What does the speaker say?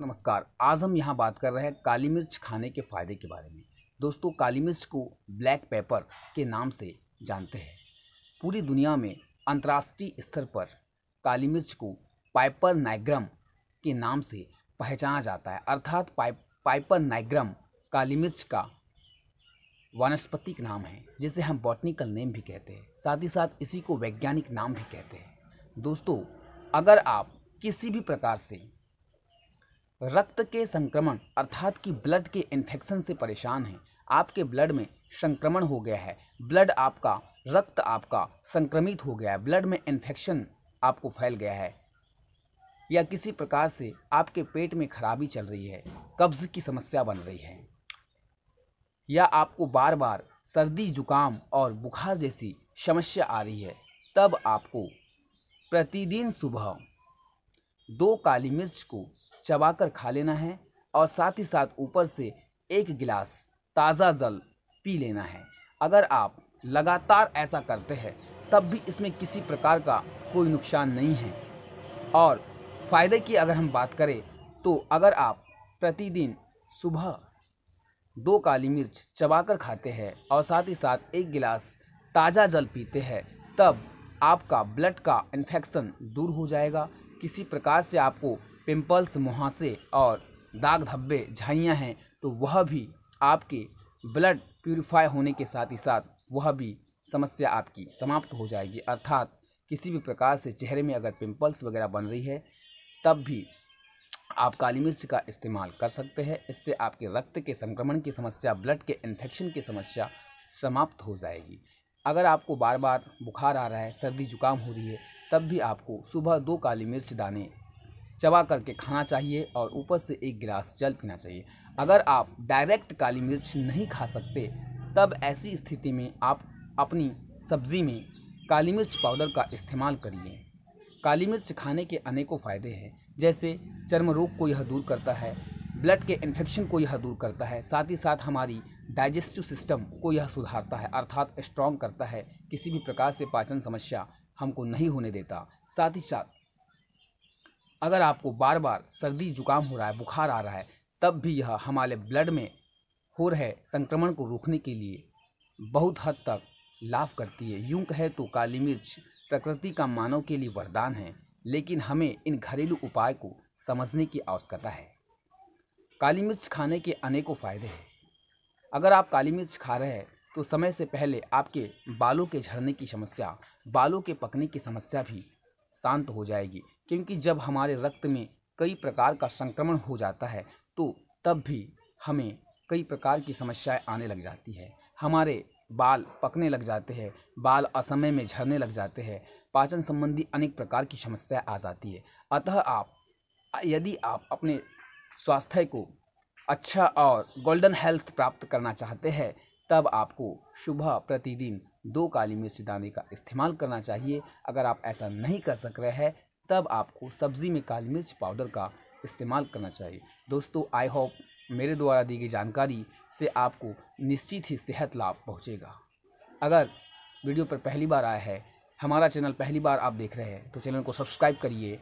नमस्कार। आज हम यहाँ बात कर रहे हैं काली मिर्च खाने के फ़ायदे के बारे में। दोस्तों, काली मिर्च को ब्लैक पेपर के नाम से जानते हैं। पूरी दुनिया में अंतर्राष्ट्रीय स्तर पर काली मिर्च को पाइपर नाइग्रम के नाम से पहचाना जाता है। अर्थात पाइप पाइपर नाइग्रम काली मिर्च का वानस्पतिक नाम है, जिसे हम बॉटनिकल नेम भी कहते हैं। साथ ही साथ इसी को वैज्ञानिक नाम भी कहते हैं। दोस्तों, अगर आप किसी भी प्रकार से रक्त के संक्रमण अर्थात कि ब्लड के इन्फेक्शन से परेशान हैं। आपके ब्लड में संक्रमण हो गया है। ब्लड आपका, रक्त आपका संक्रमित हो गया है। ब्लड में इन्फेक्शन आपको फैल गया है। या किसी प्रकार से आपके पेट में खराबी चल रही है। कब्ज की समस्या बन रही है। या आपको बार बार सर्दी, जुकाम और बुखार जैसी समस्या आ रही है। तब आपको प्रतिदिन सुबह दो काली मिर्च को चबाकर खा लेना है और साथ ही साथ ऊपर से एक गिलास ताज़ा जल पी लेना है। अगर आप लगातार ऐसा करते हैं, तब भी इसमें किसी प्रकार का कोई नुकसान नहीं है। और फ़ायदे की अगर हम बात करें तो अगर आप प्रतिदिन सुबह दो काली मिर्च चबाकर खाते हैं और साथ ही साथ एक गिलास ताज़ा जल पीते हैं, तब आपका ब्लड का इन्फेक्शन दूर हो जाएगा। किसी प्रकार से आपको पिंपल्स, मुहासे और दाग धब्बे झाइयाँ हैं तो वह भी आपके ब्लड प्यूरिफाई होने के साथ ही साथ वह भी समस्या आपकी समाप्त हो जाएगी। अर्थात किसी भी प्रकार से चेहरे में अगर पिंपल्स वगैरह बन रही है, तब भी आप काली मिर्च का इस्तेमाल कर सकते हैं। इससे आपके रक्त के संक्रमण की समस्या ब्लड के इन्फेक्शन की समस्या समाप्त हो जाएगी। अगर आपको बार बार बुखार आ रहा है, सर्दी, जुकाम हो रही है, तब भी आपको सुबह दो काली मिर्च दाने चबा करके खाना चाहिए और ऊपर से एक गिलास जल पीना चाहिए। अगर आप डायरेक्ट काली मिर्च नहीं खा सकते, तब ऐसी स्थिति में आप अपनी सब्ज़ी में काली मिर्च पाउडर का इस्तेमाल करिए काली मिर्च खाने के अनेकों फ़ायदे हैं, जैसे चर्म रोग को यह दूर करता है, ब्लड के इन्फेक्शन को यह दूर करता है, साथ ही साथ हमारी डाइजेस्टिव सिस्टम को यह सुधारता है, अर्थात स्ट्रॉन्ग करता है। किसी भी प्रकार से पाचन समस्या हमको नहीं होने देता। साथ ही साथ अगर आपको बार बार सर्दी, जुकाम हो रहा है, बुखार आ रहा है, तब भी यह हमारे ब्लड में हो रहे संक्रमण को रोकने के लिए बहुत हद तक लाभ करती है। यूँ कहे तो काली मिर्च प्रकृति का मानव के लिए वरदान है, लेकिन हमें इन घरेलू उपाय को समझने की आवश्यकता है। काली मिर्च खाने के अनेकों फ़ायदे हैं। अगर आप काली मिर्च खा रहे हैं तो समय से पहले आपके बालों के झड़ने की समस्या, बालों के पकने की समस्या भी शांत हो जाएगी। क्योंकि जब हमारे रक्त में कई प्रकार का संक्रमण हो जाता है तो तब भी हमें कई प्रकार की समस्याएँ आने लग जाती है। हमारे बाल पकने लग जाते हैं, बाल असमय में झड़ने लग जाते हैं, पाचन संबंधी अनेक प्रकार की समस्या आ जाती है। अतः आप, यदि आप अपने स्वास्थ्य को अच्छा और गोल्डन हेल्थ प्राप्त करना चाहते हैं तब आपको सुबह प्रतिदिन दो काली मिर्च दाने का इस्तेमाल करना चाहिए। अगर आप ऐसा नहीं कर सक रहे हैं, तब आपको सब्ज़ी में काली मिर्च पाउडर का इस्तेमाल करना चाहिए। दोस्तों, आई होप मेरे द्वारा दी गई जानकारी से आपको निश्चित ही सेहत लाभ पहुँचेगा। अगर वीडियो पर पहली बार आया है, हमारा चैनल पहली बार आप देख रहे हैं तो चैनल को सब्सक्राइब करिए।